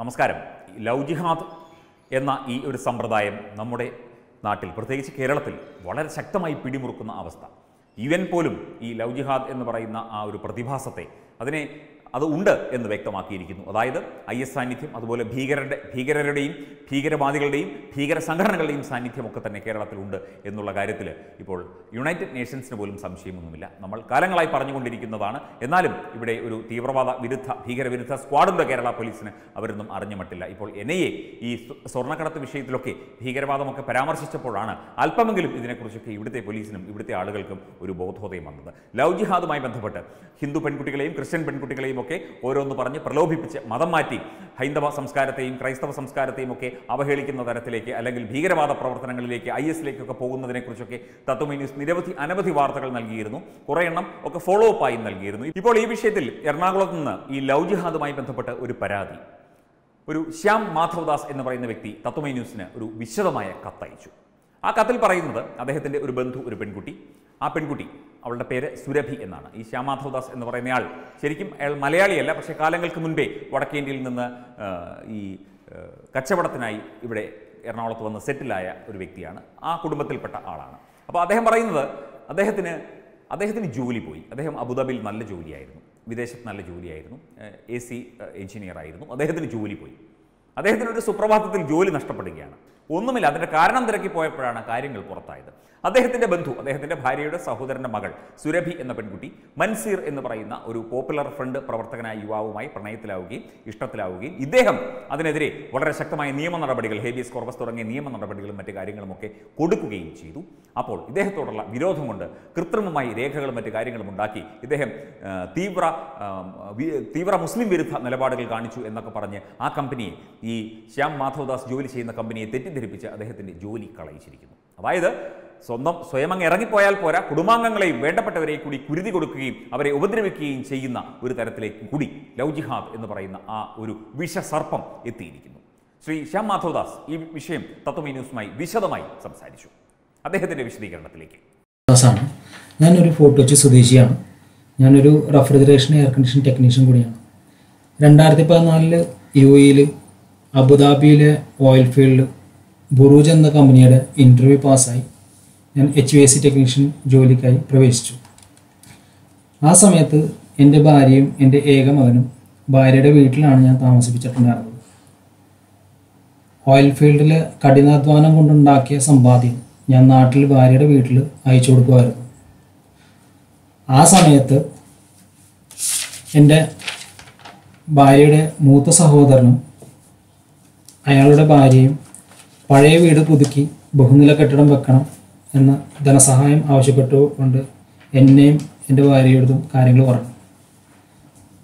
നമസ്കാരം. ലവ് ജിഹാദ് എന്ന ഈ ഒരു സമ്പ്രദായം നമ്മുടെ നാട്ടിൽ പ്രത്യേകിച്ച് കേരളത്തിൽ വളരെ ശക്തമായി പിടിമുറുക്കുന്ന അവസ്ഥ. യു എൻ പോലും ഈ ലവ് ജിഹാദ് എന്ന് പറയുന്ന ആ ഒരു പ്രതിഭാസത്തെ അതിനെ അത് ഉണ്ട് എന്ന് വ്യക്തമാക്കിയിരിക്കുന്നു. അതായത് ഐ എസ് സാന്നിധ്യം അതുപോലെ ഭീകരരുടെ ഭീകരരുടെയും ഭീകരവാദികളുടെയും ഭീകര സംഘടനകളുടെയും സാന്നിധ്യമൊക്കെ തന്നെ കേരളത്തിലുണ്ട് എന്നുള്ള കാര്യത്തിൽ ഇപ്പോൾ യുണൈറ്റഡ് നേഷൻസിന് പോലും സംശയമൊന്നുമില്ല. നമ്മൾ കാലങ്ങളായി പറഞ്ഞുകൊണ്ടിരിക്കുന്നതാണ്. എന്നാലും ഇവിടെ ഒരു തീവ്രവാദ വിരുദ്ധ ഭീകരവിരുദ്ധ സ്ക്വാഡുണ്ട് കേരള പോലീസിന്. അവരൊന്നും അറിഞ്ഞു മട്ടില്ല. ഇപ്പോൾ എൻ ഈ സ്വ- സ്വർണക്കടത്ത് വിഷയത്തിലൊക്കെ ഭീകരവാദമൊക്കെ പരാമർശിച്ചപ്പോഴാണ് അല്പമെങ്കിലും ഇതിനെക്കുറിച്ചൊക്കെ ഇവിടുത്തെ പോലീസിനും ഇവിടുത്തെ ആളുകൾക്കും ഒരു ബോധോദയം വന്നത്. ലവ് ജിഹാദുമായി ബന്ധപ്പെട്ട് ഹിന്ദു പെൺകുട്ടികളെയും ക്രിസ്ത്യൻ പെൺകുട്ടികളെയും ഒക്കെ ഓരോന്ന് പറഞ്ഞ് പ്രലോഭിപ്പിച്ച് മതം മാറ്റി ഹൈന്ദവ സംസ്കാരത്തെയും ക്രൈസ്തവ സംസ്കാരത്തെയും ഒക്കെ അവഹേളിക്കുന്ന തരത്തിലേക്ക് അല്ലെങ്കിൽ ഭീകരവാദ പ്രവർത്തനങ്ങളിലേക്ക് ഐ എസിലേക്കൊക്കെ പോകുന്നതിനെക്കുറിച്ചൊക്കെ തത്വമി ന്യൂസ് നിരവധി അനവധി വാർത്തകൾ നൽകിയിരുന്നു. കുറേ എണ്ണം ഒക്കെ ഫോളോ അപ്പ് ആയി നൽകിയിരുന്നു. ഇപ്പോൾ ഈ വിഷയത്തിൽ എറണാകുളത്ത് നിന്ന് ഈ ലവ് ജിഹാദുമായി ബന്ധപ്പെട്ട് ഒരു പരാതി. ഒരു ശ്യാം മാധവദാസ് എന്ന് പറയുന്ന വ്യക്തി തത്വമൈ ന്യൂസിന് ഒരു വിശദമായ കത്തയച്ചു. ആ കത്തിൽ പറയുന്നത് അദ്ദേഹത്തിന്റെ ഒരു ബന്ധു ഒരു പെൺകുട്ടി. ആ പെൺകുട്ടി അവളുടെ പേര് സുരഭി എന്നാണ്. ഈ ശ്യാമാധവദാസ് എന്ന് പറയുന്നയാൾ ശരിക്കും അയാൾ മലയാളിയല്ല പക്ഷേ കാലങ്ങൾക്ക് മുൻപേ വടക്കേന്ത്യയിൽ നിന്ന് ഈ കച്ചവടത്തിനായി ഇവിടെ എറണാകുളത്ത് വന്ന് സെറ്റിലായ ഒരു വ്യക്തിയാണ്. ആ കുടുംബത്തിൽപ്പെട്ട ആളാണ്. അപ്പോൾ അദ്ദേഹം പറയുന്നത് അദ്ദേഹത്തിന് അദ്ദേഹത്തിന് ജോലി പോയി. അദ്ദേഹം അബുദാബിയിൽ നല്ല ജോലിയായിരുന്നു. വിദേശത്ത് നല്ല ജോലിയായിരുന്നു. എ സി എഞ്ചിനീയർ ആയിരുന്നു അദ്ദേഹത്തിന് ജോലി പോയി. അദ്ദേഹത്തിന് ഒരു സുപ്രഭാതത്തിൽ ജോലി നഷ്ടപ്പെടുകയാണ്. ഒന്നുമില്ല. അതിന്റെ കാരണം തിരക്കി പോയപ്പോഴാണ് കാര്യങ്ങൾ പുറത്തായത്. അദ്ദേഹത്തിന്റെ ബന്ധു അദ്ദേഹത്തിന്റെ ഭാര്യയുടെ സഹോദരന്റെ മകൾ സുരഭി എന്ന പെൺകുട്ടി മൻസീർ എന്ന് പറയുന്ന ഒരു പോപ്പുലർ ഫ്രണ്ട് പ്രവർത്തകനായ യുവാവുമായി പ്രണയത്തിലാവുകയും ഇഷ്ടത്തിലാവുകയും ഇദ്ദേഹം അതിനെതിരെ വളരെ ശക്തമായ നിയമ നടപടികൾ ഹേബിയസ് കോർബസ് തുടങ്ങിയ നിയമ നടപടികളും മറ്റു കാര്യങ്ങളുമൊക്കെ കൊടുക്കുകയും ചെയ്തു. അപ്പോൾ ഇദ്ദേഹത്തോടുള്ള വിരോധം കൊണ്ട് കൃത്രിമമായി രേഖകളും മറ്റു കാര്യങ്ങളും ഉണ്ടാക്കി ഇദ്ദേഹം തീവ്ര തീവ്ര മുസ്ലിം വിരുദ്ധ നിലപാടുകൾ കാണിച്ചു എന്നൊക്കെ പറഞ്ഞ് ആ കമ്പനിയെ ഈ ശ്യാം മാധവദാസ് ജോലി ചെയ്യുന്ന കമ്പനിയെ തെറ്റിദ്ധരിപ്പിച്ച് അദ്ദേഹത്തിന്റെ ജോലി കളയിച്ചിരിക്കുന്നു. അതായത് സ്വന്തം സ്വയം അങ്ങ് ഇറങ്ങിപ്പോയാൽ പോരാ കുടുംബാംഗങ്ങളെയും വേണ്ടപ്പെട്ടവരെ കൂടി കുരുതി കൊടുക്കുകയും അവരെ ഉപദ്രവിക്കുകയും ചെയ്യുന്ന ഒരു തരത്തിലേക്ക് കൂടി ലവ് എന്ന് പറയുന്ന ആ ഒരു വിഷസർപ്പം എത്തിയിരിക്കുന്നു. ശ്രീ ശ്യാം മാധവദാസ് ഈ വിഷയം തത്വമി ന്യൂസുമായി വിശദമായി സംസാരിച്ചു. അദ്ദേഹത്തിന്റെ വിശദീകരണത്തിലേക്ക്. ദാസാണ്. ഞാനൊരു ഫോർട്ട് കൊച്ചി സ്വദേശിയാണ്. ഞാനൊരു റെഫ്രിജറേഷൻ എയർ കണ്ടീഷൻ ടെക്നീഷ്യൻ കൂടിയാണ്. രണ്ടായിരത്തി പതിനാലിൽ യു എയിൽ അബുദാബിയിലെ ഓയിൽ ഫീൽഡ് ബുറൂജ് എന്ന കമ്പനിയുടെ ഇന്റർവ്യൂ പാസ്സായി. ഞാൻ H V S C technician ജോലിക്കായി പ്രവേശിച്ചു. ആ സമയത്ത് എന്റെ ഭാര്യയും എന്റെ ഏക മകനും ഭാര്യയുടെ വീട്ടിലാണ് ഞാൻ താമസിപ്പിച്ചിട്ടുണ്ടായിരുന്നത്. ഓയിൽ ഫീൽഡിലെ കഠിനാധ്വാനം കൊണ്ടുണ്ടാക്കിയ സമ്പാദ്യം ഞാൻ നാട്ടിൽ ഭാര്യയുടെ വീട്ടിൽ അയച്ചു കൊടുക്കുമായിരുന്നു. ആ സമയത്ത് എന്റെ ഭാര്യയുടെ മൂത്ത സഹോദരനും അയാളുടെ ഭാര്യയും പഴയ വീട് പുതുക്കി ബഹുനില കെട്ടിടം വെക്കണം എന്ന ധനസഹായം ആവശ്യപ്പെട്ടുകൊണ്ട് എന്നെയും എന്റെ ഭാര്യയോടും കാര്യങ്ങൾ പറഞ്ഞു.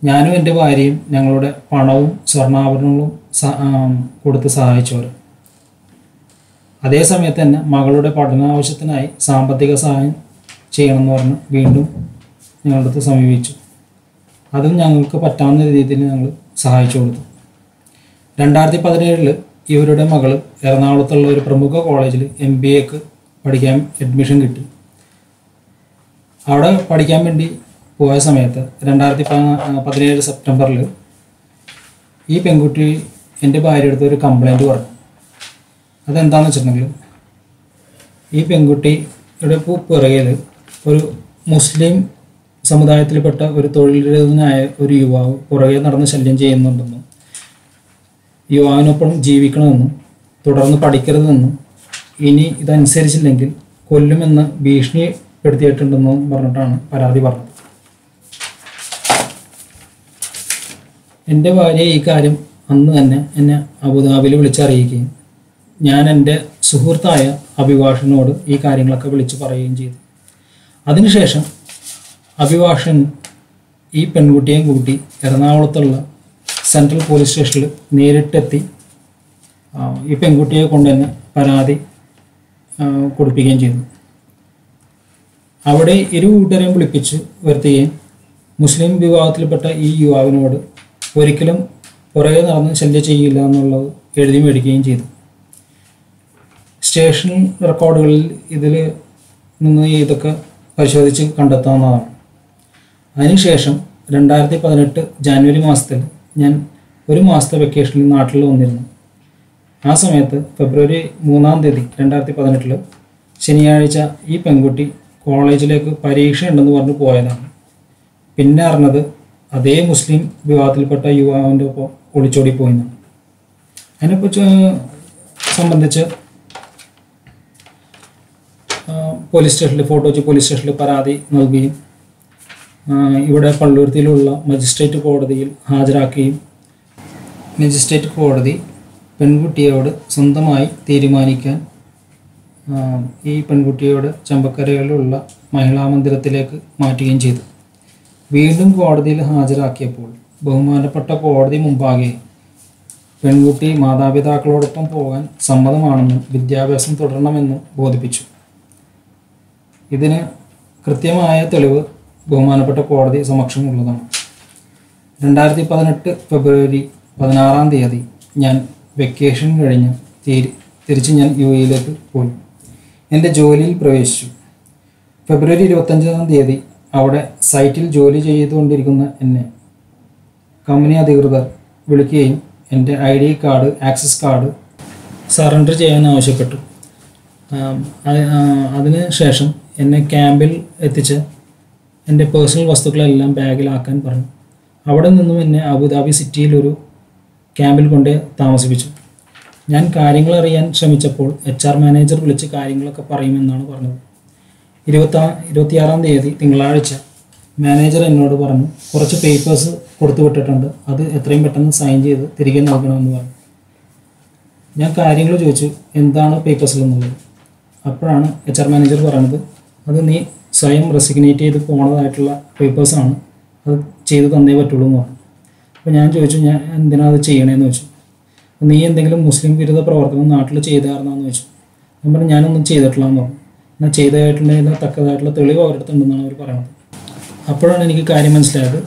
ഞാനും എന്റെ ഭാര്യയും ഞങ്ങളുടെ പണവും സ്വർണാഭരണങ്ങളും കൊടുത്ത് സഹായിച്ചവർ അതേ സമയത്ത് തന്നെ മകളുടെ പഠനാവശ്യത്തിനായി സാമ്പത്തിക സഹായം ചെയ്യണമെന്ന് പറഞ്ഞ് വീണ്ടും ഞങ്ങളുടെ അടുത്ത് സമീപിച്ചു. അതും ഞങ്ങൾക്ക് പറ്റാവുന്ന രീതിയിൽ ഞങ്ങൾ സഹായിച്ചു കൊടുത്തു. രണ്ടായിരത്തി പതിനേഴിൽ ഇവരുടെ മകൾ എറണാകുളത്തുള്ള ഒരു പ്രമുഖ കോളേജിൽ എം ബി എക്ക് പഠിക്കാൻ അഡ്മിഷൻ കിട്ടി. അവിടെ പഠിക്കാൻ വേണ്ടി പോയ സമയത്ത് രണ്ടായിരത്തി പതിനേഴ് സെപ്റ്റംബറിൽ ഈ പെൺകുട്ടി എന്റെ ഭാര്യ അടുത്ത് ഒരു കംപ്ലൈന്റ് പറഞ്ഞു. അതെന്താണെന്ന് വെച്ചിട്ടുണ്ടെങ്കിൽ ഈ പെൺകുട്ടിയുടെ പിറകിൽ ഒരു മുസ്ലിം സമുദായത്തിൽപ്പെട്ട ഒരു തൊഴിലായ ഒരു യുവാവ് പുറകെ നടന്ന് ശല്യം ചെയ്യുന്നുണ്ടെന്നും യുവാവിനൊപ്പം ജീവിക്കണമെന്നും തുടർന്ന് പഠിക്കരുതെന്നും ഇനി ഇതനുസരിച്ചില്ലെങ്കിൽ കൊല്ലുമെന്ന് ഭീഷണിപ്പെടുത്തിയിട്ടുണ്ടെന്നും പറഞ്ഞിട്ടാണ് പരാതി പറഞ്ഞത്. എന്റെ ഭാര്യ ഈ കാര്യം അന്ന് തന്നെ എന്നെ അബുദാബിയിൽ വിളിച്ചറിയിക്കുകയും ഞാൻ എന്റെ സുഹൃത്തായ അഭിഭാഷകനോട് ഈ കാര്യങ്ങളൊക്കെ വിളിച്ച് പറയുകയും ചെയ്തു. അതിനുശേഷം അഭിഭാഷൻ ഈ പെൺകുട്ടിയെയും കൂട്ടി എറണാകുളത്തുള്ള സെൻട്രൽ പോലീസ് സ്റ്റേഷനിൽ നേരിട്ടെത്തി ഈ പെൺകുട്ടിയെ കൊണ്ടുവന്ന് പരാതി കൊടുപ്പിക്കുകയും ചെയ്തു. അവിടെ ഇരു കൂട്ടരെയും വിളിപ്പിച്ച് വരുത്തുകയും മുസ്ലിം വിഭാഗത്തിൽപ്പെട്ട ഈ യുവാവിനോട് ഒരിക്കലും പുറകെ നടന്ന് ശല്യം ചെയ്യില്ല എന്നുള്ളത് എഴുതി മേടിക്കുകയും ചെയ്തു. സ്റ്റേഷൻ റെക്കോർഡുകളിൽ ഇതിൽ നിന്ന് ഇതൊക്കെ പരിശോധിച്ച് കണ്ടെത്താവുന്നതാണ്. അതിനുശേഷം രണ്ടായിരത്തി പതിനെട്ട് ജാനുവരി മാസത്തിൽ ഞാൻ ഒരു മാസത്തെ വെക്കേഷനിൽ നാട്ടിൽ വന്നിരുന്നു. ആ സമയത്ത് ഫെബ്രുവരി മൂന്നാം തീയതി രണ്ടായിരത്തി പതിനെട്ടിൽ ശനിയാഴ്ച ഈ പെൺകുട്ടി കോളേജിലേക്ക് പരീക്ഷ ഉണ്ടെന്ന് പറഞ്ഞ് പോയതാണ്. പിന്നെ അറിഞ്ഞത് അതേ മുസ്ലിം വിവാഹത്തിൽപ്പെട്ട യുവാവിന്റെ ഒപ്പം ഒളിച്ചോടി പോയെന്നാണ് അതിനെക്കുറിച്ച് സംബന്ധിച്ച് പോലീസ് സ്റ്റേഷനിൽ ഫോട്ടോ വെച്ച് പോലീസ് സ്റ്റേഷനിൽ പരാതി നൽകുകയും ഇവിടെ പള്ളുരുത്തിയിലുള്ള മജിസ്ട്രേറ്റ് കോടതിയിൽ ഹാജരാക്കുകയും മജിസ്ട്രേറ്റ് കോടതി പെൺകുട്ടിയോട് സ്വന്തമായി തീരുമാനിക്കാൻ ഈ പെൺകുട്ടിയോട് ചമ്പക്കരയിലുള്ള മഹിളാ മന്ദിരത്തിലേക്ക് മാറ്റുകയും ചെയ്തു. വീണ്ടും കോടതിയിൽ ഹാജരാക്കിയപ്പോൾ ബഹുമാനപ്പെട്ട കോടതി മുമ്പാകെ പെൺകുട്ടി മാതാപിതാക്കളോടൊപ്പം പോകാൻ സമ്മതമാണെന്നും വിദ്യാഭ്യാസം തുടരണമെന്നും ബോധിപ്പിച്ചു. ഇതിന് കൃത്യമായ തെളിവ് ബഹുമാനപ്പെട്ട കോടതി സമക്ഷമുള്ളതാണ്. രണ്ടായിരത്തി പതിനെട്ട് ഫെബ്രുവരി പതിനാറാം തീയതി ഞാൻ വെക്കേഷൻ കഴിഞ്ഞ് തിരി തിരിച്ച് ഞാൻ യു എയിലേക്ക് പോയി. എന്റെ ജോലിയിൽ പ്രവേശിച്ചു. ഫെബ്രുവരി ഇരുപത്തഞ്ചാം തീയതി അവിടെ സൈറ്റിൽ ജോലി ചെയ്തുകൊണ്ടിരിക്കുന്ന എന്നെ കമ്പനി അധികൃതർ വിളിക്കുകയും എന്റെ I D card access card surrender ചെയ്യാൻ ആവശ്യപ്പെട്ടു. അതിന് ശേഷം എന്നെ ക്യാമ്പിൽ എത്തിച്ച് എന്റെ പേഴ്സണൽ വസ്തുക്കളെല്ലാം ബാഗിലാക്കാൻ പറഞ്ഞു. അവിടെ നിന്നും എന്നെ അബുദാബി സിറ്റിയിൽ ഒരു ക്യാമ്പിൽ കൊണ്ട് താമസിപ്പിച്ചു. ഞാൻ കാര്യങ്ങൾ അറിയാൻ ശ്രമിച്ചപ്പോൾ എച്ച് ആർ മാനേജർ വിളിച്ച് കാര്യങ്ങളൊക്കെ പറയുമെന്നാണ് പറഞ്ഞത്. ഇരുപത്താ ഇരുപത്തിയാറാം തീയതി തിങ്കളാഴ്ച മാനേജർ എന്നോട് പറഞ്ഞു കുറച്ച് പേപ്പേഴ്സ് കൊടുത്തു വിട്ടിട്ടുണ്ട്. അത് എത്രയും പെട്ടെന്ന് സൈൻ ചെയ്ത് തിരികെ നൽകണമെന്ന് പറഞ്ഞു. ഞാൻ കാര്യങ്ങൾ ചോദിച്ചു എന്താണ് പേപ്പേഴ്സിലെന്നുള്ളത് അപ്പോഴാണ് എച്ച് ആർ മാനേജർ പറഞ്ഞത് അത് നീ സ്വയം റെസിഗ്നേറ്റ് ചെയ്ത് പോണതായിട്ടുള്ള പേപ്പേഴ്സാണ് അത് ചെയ്ത് തന്നേ പറ്റുള്ളൂ എന്ന് പറഞ്ഞു. അപ്പോൾ ഞാൻ ചോദിച്ചു ഞാൻ എന്തിനാ അത് ചെയ്യണേന്ന് ചോദിച്ചു. നീ എന്തെങ്കിലും മുസ്ലിം വിരുദ്ധ പ്രവർത്തനം നാട്ടിൽ ചെയ്തായിരുന്നാന്ന് ചോദിച്ചു. ഞാൻ പറഞ്ഞു ഞാനൊന്നും ചെയ്തിട്ടില്ല എന്ന് പറഞ്ഞു. എന്നാൽ ചെയ്തതായിട്ടുണ്ടെങ്കിൽ തക്കതായിട്ടുള്ള തെളിവ് അവരുടെ അടുത്തുണ്ടെന്നാണ് അവർ പറയുന്നത് അപ്പോഴാണ് എനിക്ക് കാര്യം മനസ്സിലായത്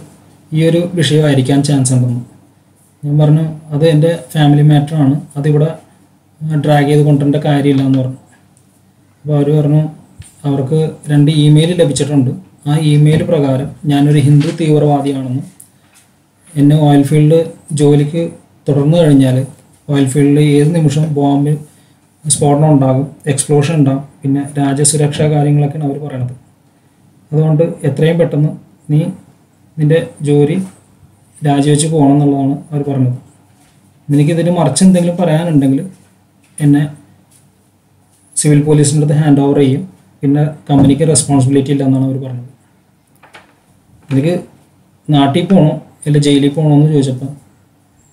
ഈ ഒരു വിഷയമായിരിക്കാൻ ചാൻസ് ഉണ്ടെന്ന്. ഞാൻ പറഞ്ഞു അത് എന്റെ ഫാമിലി മാറ്ററാണ് അതിവിടെ ഡ്രാഗ് ചെയ്ത് കൊണ്ടുവരേണ്ട കാര്യമില്ല എന്ന് പറഞ്ഞു. അപ്പോൾ അവർ പറഞ്ഞു അവർക്ക് രണ്ട് ഇമെയിൽ ലഭിച്ചിട്ടുണ്ട്. ആ ഇമെയിൽ പ്രകാരം ഞാനൊരു ഹിന്ദു തീവ്രവാദിയാണെന്നും എന്നെ ഓയിൽ ഫീൽഡ് ജോലിക്ക് തുടർന്നു കഴിഞ്ഞാൽ ഓയിൽ ഫീൽഡിൽ ഏത് നിമിഷം ബോംബ് സ്ഫോടനം ഉണ്ടാകും എക്സ്പ്ലോഷൻ ഉണ്ടാകും പിന്നെ രാജ്യസുരക്ഷാ കാര്യങ്ങളൊക്കെയാണ് അവർ പറയണത്. അതുകൊണ്ട് എത്രയും പെട്ടെന്ന് നീ നിന്റെ ജോലി രാജിവെച്ച് പോകണം എന്നുള്ളതാണ് അവർ പറഞ്ഞത്. നിനക്കിതിന് മറിച്ച് എന്തെങ്കിലും പറയാനുണ്ടെങ്കിൽ എന്നെ സിവിൽ പോലീസിന്റെ അടുത്ത് ഹാൻഡ് ഓവർ ചെയ്യും. പിന്നെ കമ്പനിക്ക് റെസ്പോൺസിബിലിറ്റി ഇല്ല എന്നാണ് അവർ പറഞ്ഞത്. എനിക്ക് നാട്ടിൽ പോകണോ അല്ല ജയിലിൽ പോകണോ എന്ന് ചോദിച്ചപ്പോൾ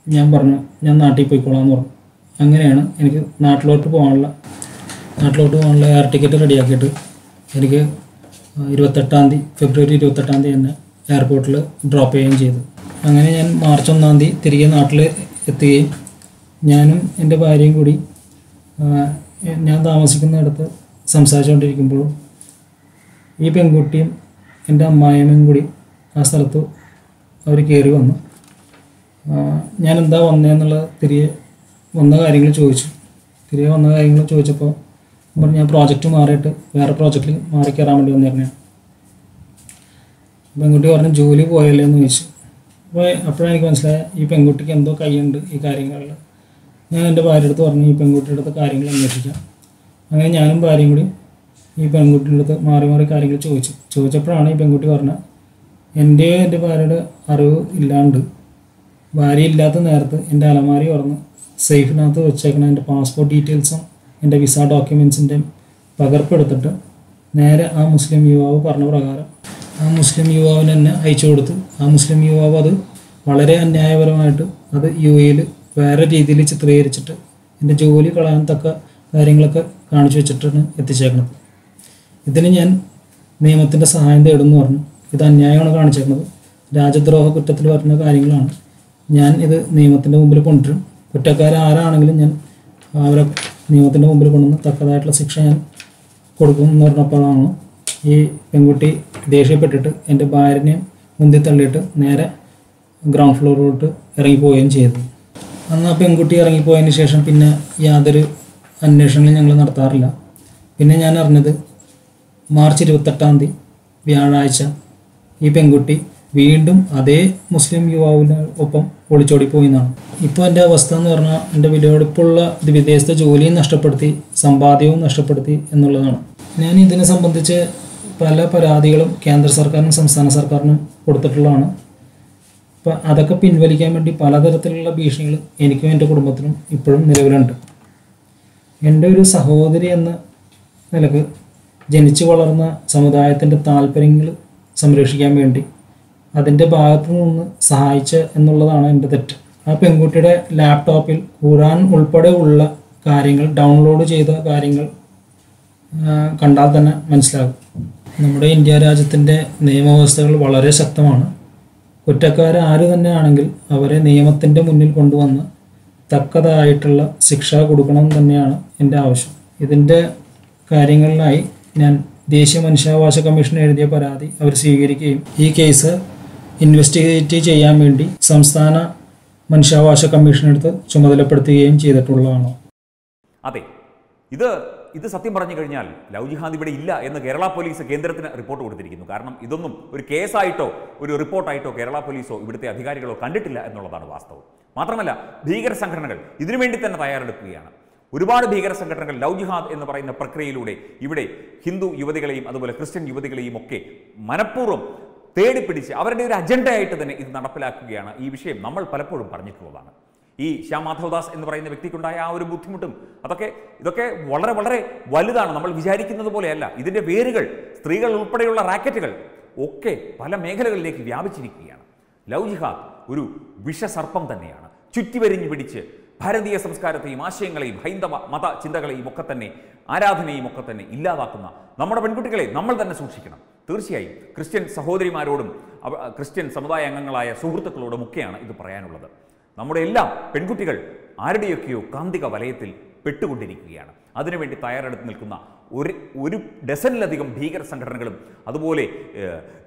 ഞാൻ പറഞ്ഞു ഞാൻ നാട്ടിൽ പോയിക്കോളാം എന്ന് പറഞ്ഞു. അങ്ങനെയാണ് എനിക്ക് നാട്ടിലോട്ട് പോകാനുള്ള നാട്ടിലോട്ട് പോകാനുള്ള എയർ ടിക്കറ്റ് റെഡിയാക്കിയിട്ട് എനിക്ക് ഇരുപത്തെട്ടാം തീയതി ഫെബ്രുവരി ഇരുപത്തെട്ടാം തീയതി തന്നെ എയർപോർട്ടിൽ ഡ്രോപ്പ് ചെയ്യുകയും ചെയ്തു. അങ്ങനെ ഞാൻ മാർച്ച് ഒന്നാം തീയതി തിരികെ നാട്ടിൽ എത്തുകയും ഞാനും എന്റെ ഭാര്യയും കൂടി ഞാൻ താമസിക്കുന്നിടത്ത് സംസാരിച്ചുകൊണ്ടിരിക്കുമ്പോഴും ഈ പെൺകുട്ടിയും എന്റെ അമ്മായിയമ്മയും കൂടി ആ സ്ഥലത്ത് അവർ കയറി വന്നു. ഞാൻ എന്താ വന്നതെന്നുള്ള തിരികെ വന്ന കാര്യങ്ങൾ ചോദിച്ചു. തിരികെ വന്ന കാര്യങ്ങൾ ചോദിച്ചപ്പോൾ പറഞ്ഞു ഞാൻ പ്രോജക്റ്റ് മാറിയിട്ട് വേറെ പ്രോജക്റ്റിൽ മാറി കയറാൻ വേണ്ടി വന്നിരുന്നു പെൺകുട്ടി പറഞ്ഞു ജോലി പോയല്ലേ? എന്ന് ചോദിച്ചു. അപ്പോൾ അപ്പോഴാണ് എനിക്ക് മനസ്സിലായ ഈ പെൺകുട്ടിക്ക് എന്തോ കൈയുണ്ട് ഈ കാര്യങ്ങളിൽ ഞാൻ എന്റെ ഭാര്യ അടുത്ത് പറഞ്ഞു ഈ പെൺകുട്ടിയുടെ അടുത്ത് കാര്യങ്ങൾ അന്വേഷിക്കാം. അങ്ങനെ ഞാനും ഭാര്യയും കൂടി ഈ പെൺകുട്ടിയുടെ അടുത്ത് മാറി മാറി കാര്യങ്ങൾ ചോദിച്ചു. ചോദിച്ചപ്പോഴാണ് ഈ പെൺകുട്ടി പറഞ്ഞത് എന്റെ എന്റെ ഭാര്യയുടെ അറിവ് ഇല്ലാണ്ട് ഭാര്യ ഇല്ലാത്ത നേരത്ത് എന്റെ അലമാരി തുറന്ന് സേഫിനകത്ത് വെച്ചേക്കണ എന്റെ പാസ്പോർട്ട് ഡീറ്റെയിൽസും എന്റെ വിസ ഡോക്യുമെൻസിന്റെയും പകർപ്പെടുത്തിട്ട് നേരെ ആ മുസ്ലിം യുവാവ് പറഞ്ഞ പ്രകാരം ആ മുസ്ലിം യുവാവിന് തന്നെ അയച്ചു കൊടുത്തു. ആ മുസ്ലിം യുവാവ് അത് വളരെ അന്യായപരമായിട്ട് അത് യു എയിൽ വേറെ രീതിയിൽ ചിത്രീകരിച്ചിട്ട് എന്റെ ജോലി കളയാൻ തക്ക കാര്യങ്ങളൊക്കെ കാണിച്ചു വെച്ചിട്ടാണ് എത്തിച്ചേക്കുന്നത് ഇതിന് ഞാൻ നിയമത്തിന്റെ സഹായം തേടുമെന്ന് പറഞ്ഞു. ഇത് അന്യായമാണ് കാണിച്ചേക്കുന്നത് രാജ്യദ്രോഹ കുറ്റത്തിൽ വരുന്ന കാര്യങ്ങളാണ്. ഞാൻ ഇത് നിയമത്തിന്റെ മുമ്പിൽ കൊണ്ടുവരും. കുറ്റക്കാരൻ ആരാണെങ്കിലും ഞാൻ അവരെ നിയമത്തിന്റെ മുമ്പിൽ കൊണ്ടുവന്ന് തക്കതായിട്ടുള്ള ശിക്ഷ ഞാൻ കൊടുക്കും എന്ന് പറഞ്ഞപ്പോഴാണ് ഈ പെൺകുട്ടി ദേഷ്യപ്പെട്ടിട്ട് എന്റെ ഭാര്യനെ മുന്തി തള്ളിയിട്ട് നേരെ ഗ്രൗണ്ട് ഫ്ലോറിലോട്ട് ഇറങ്ങിപ്പോവുകയും ചെയ്തു അന്ന് ആ പെൺകുട്ടി ഇറങ്ങിപ്പോയതിന് ശേഷം പിന്നെ യാതൊരു അന്വേഷണങ്ങളും ഞങ്ങൾ നടത്താറില്ല. പിന്നെ ഞാൻ അറിഞ്ഞത് മാർച്ച് ഇരുപത്തെട്ടാം തീയതി വ്യാഴാഴ്ച ഈ പെൺകുട്ടി വീണ്ടും അതേ മുസ്ലിം യുവാവിന് ഒപ്പം ഒളിച്ചോടി പോയി എന്നാണ് ഇപ്പോൾ എന്റെ അവസ്ഥ എന്ന് പറഞ്ഞാൽ എന്റെ വിലയെടുപ്പുള്ള ഇത് വിദേശത്തെ ജോലിയും നഷ്ടപ്പെടുത്തി സമ്പാദ്യവും നഷ്ടപ്പെടുത്തി എന്നുള്ളതാണ്. ഞാൻ ഇതിനെ സംബന്ധിച്ച് പല പരാതികളും കേന്ദ്ര സർക്കാരിനും സംസ്ഥാന സർക്കാരിനും കൊടുത്തിട്ടുള്ളതാണ്. അപ്പം അതൊക്കെ പിൻവലിക്കാൻ വേണ്ടി പലതരത്തിലുള്ള ഭീഷണികൾ എനിക്കും എന്റെ കുടുംബത്തിനും ഇപ്പോഴും നിലവിലുണ്ട്. എന്റെ ഒരു സഹോദരി എന്ന നിലയ്ക്ക് ജനിച്ചു വളർന്ന സമുദായത്തിന്റെ താല്പര്യങ്ങൾ സംരക്ഷിക്കാൻ വേണ്ടി അതിന്റെ ഭാഗത്തു നിന്ന് സഹായിച്ച എന്നുള്ളതാണ് എന്റെ തെറ്റ്. ആ പെൺകുട്ടിയുടെ ലാപ്ടോപ്പിൽ ഖുറാൻ ഉൾപ്പെടെ ഉള്ള കാര്യങ്ങൾ ഡൗൺലോഡ് ചെയ്ത കാര്യങ്ങൾ കണ്ടാൽ തന്നെ മനസ്സിലാകും. നമ്മുടെ ഇന്ത്യ രാജ്യത്തിന്റെ നിയമവ്യവസ്ഥകൾ വളരെ ശക്തമാണ്. കുറ്റക്കാർ ആര് തന്നെ ആണെങ്കിൽ അവരെ നിയമത്തിന്റെ മുന്നിൽ കൊണ്ടുവന്ന് തക്കതായിട്ടുള്ള ശിക്ഷ കൊടുക്കണം തന്നെയാണ് എന്റെ ആവശ്യം. ഇതിന്റെ കാര്യങ്ങളിലായി ഞാൻ ദേശീയ മനുഷ്യാവകാശ കമ്മീഷൻ എഴുതിയ പരാതി അവർ സ്വീകരിക്കുകയും ഈ കേസ് ഇൻവെസ്റ്റിഗേറ്റ് ചെയ്യാൻ വേണ്ടി സംസ്ഥാന മനുഷ്യാവകാശ കമ്മീഷനെടുത്ത് ചുമതലപ്പെടുത്തുകയും ചെയ്തിട്ടുള്ളതാണ്. അതെ ഇത് ഇത് സത്യം പറഞ്ഞു കഴിഞ്ഞാൽ ലവ് ജിഹാദ് ഇവിടെ ഇല്ല എന്ന് കേരള പോലീസ് കേന്ദ്രത്തിന് റിപ്പോർട്ട് കൊടുത്തിരിക്കുന്നു. കാരണം ഇതൊന്നും ഒരു കേസായിട്ടോ ഒരു റിപ്പോർട്ടായിട്ടോ കേരള പോലീസോ ഇവിടുത്തെ അധികാരികളോ കണ്ടിട്ടില്ല എന്നുള്ളതാണ് വാസ്തവം. മാത്രമല്ല ഭീകര സംഘടനകൾ ഇതിനുവേണ്ടി തന്നെ തയ്യാറെടുക്കുകയാണ്. ഒരുപാട് ഭീകര സംഘടനകൾ ലവ് ജിഹാദ് എന്ന് പറയുന്ന പ്രക്രിയയിലൂടെ ഇവിടെ ഹിന്ദു യുവതികളെയും അതുപോലെ ക്രിസ്ത്യൻ യുവതികളെയും ഒക്കെ മനഃപൂർവം തേടിപ്പിടിച്ച് അവരുടെ ഒരു അജണ്ടയായിട്ട് തന്നെ ഇത് നടപ്പിലാക്കുകയാണ് ഈ വിഷയം നമ്മൾ പലപ്പോഴും പറഞ്ഞിട്ടുള്ളതാണ്. ഈ ശ്യാം മാധവദാസ് എന്ന് പറയുന്ന വ്യക്തിക്കുണ്ടായ ആ ഒരു ബുദ്ധിമുട്ടും അതൊക്കെ ഇതൊക്കെ വളരെ വളരെ വലുതാണ്. നമ്മൾ വിചാരിക്കുന്നത് പോലെയല്ല. ഇതിന്റെ വേരുകൾ സ്ത്രീകൾ ഉൾപ്പെടെയുള്ള റാക്കറ്റുകൾ ഒക്കെ പല മേഖലകളിലേക്ക് വ്യാപിച്ചിരിക്കുകയാണ്. ലവ് ജിഹാദ് ഒരു വിഷസർപ്പം തന്നെയാണ്. ചുറ്റിവരിഞ്ഞു പിടിച്ച് ഭാരതീയ സംസ്കാരത്തെയും ആശയങ്ങളെയും ഹൈന്ദവ മത ചിന്തകളെയും ഒക്കെ തന്നെ ആരാധനയും ഒക്കെ തന്നെ ഇല്ലാതാക്കുന്ന നമ്മുടെ പെൺകുട്ടികളെ നമ്മൾ തന്നെ സൂക്ഷിക്കണം. തീർച്ചയായും ക്രിസ്ത്യൻ സഹോദരിമാരോടും ക്രിസ്ത്യൻ സമുദായ അംഗങ്ങളായ സുഹൃത്തുക്കളോടും ഒക്കെയാണ് ഇത് പറയാനുള്ളത്. നമ്മുടെ എല്ലാം പെൺകുട്ടികൾ ആരുടെയൊക്കെയോ കാന്തിക വലയത്തിൽ പെട്ടുകൊണ്ടിരിക്കുകയാണ്. അതിനുവേണ്ടി തയ്യാറെടുത്ത് നിൽക്കുന്ന ഒരു ഒരു ഡസനിലധികം ഭീകര സംഘടനകളും അതുപോലെ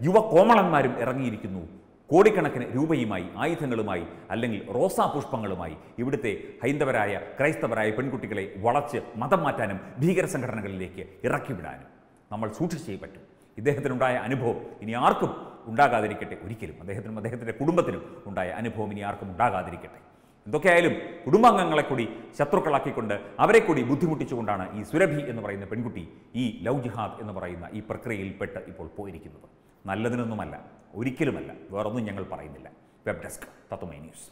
യുവ കോമളന്മാരും ഇറങ്ങിയിരിക്കുന്നു. കോടിക്കണക്കിന് രൂപയുമായി ആയുധങ്ങളുമായി അല്ലെങ്കിൽ റോസാ പുഷ്പങ്ങളുമായി ഇവിടുത്തെ ഹൈന്ദവരായ ക്രൈസ്തവരായ പെൺകുട്ടികളെ വളച്ച് മതം മാറ്റാനും ഭീകര സംഘടനകളിലേക്ക് ഇറക്കിവിടാനും നമ്മൾ സൂക്ഷിച്ചേ പറ്റും. ഇദ്ദേഹത്തിനുണ്ടായ അനുഭവം ഇനി ആർക്കും ഉണ്ടാകാതിരിക്കട്ടെ. ഒരിക്കലും അദ്ദേഹത്തിനും അദ്ദേഹത്തിന്റെ കുടുംബത്തിനും ഉണ്ടായ അനുഭവം ഇനി ആർക്കും ഉണ്ടാകാതിരിക്കട്ടെ. എന്തൊക്കെയായാലും കുടുംബാംഗങ്ങളെ കൂടി ശത്രുക്കളാക്കിക്കൊണ്ട് അവരെ കൂടി ബുദ്ധിമുട്ടിച്ചുകൊണ്ടാണ് ഈ സുരഭി എന്ന് പറയുന്ന പെൺകുട്ടി ഈ ലവ് ജിഹാദ് എന്ന് പറയുന്ന ഈ പ്രക്രിയയിൽപ്പെട്ട് ഇപ്പോൾ പോയിരിക്കുന്നത്. നല്ലതിനൊന്നുമല്ല ഒരിക്കലുമല്ല വേറൊന്നും ഞങ്ങൾ പറയുന്നില്ല. വെബ് ഡെസ്ക് തത്വമൈ ന്യൂസ്.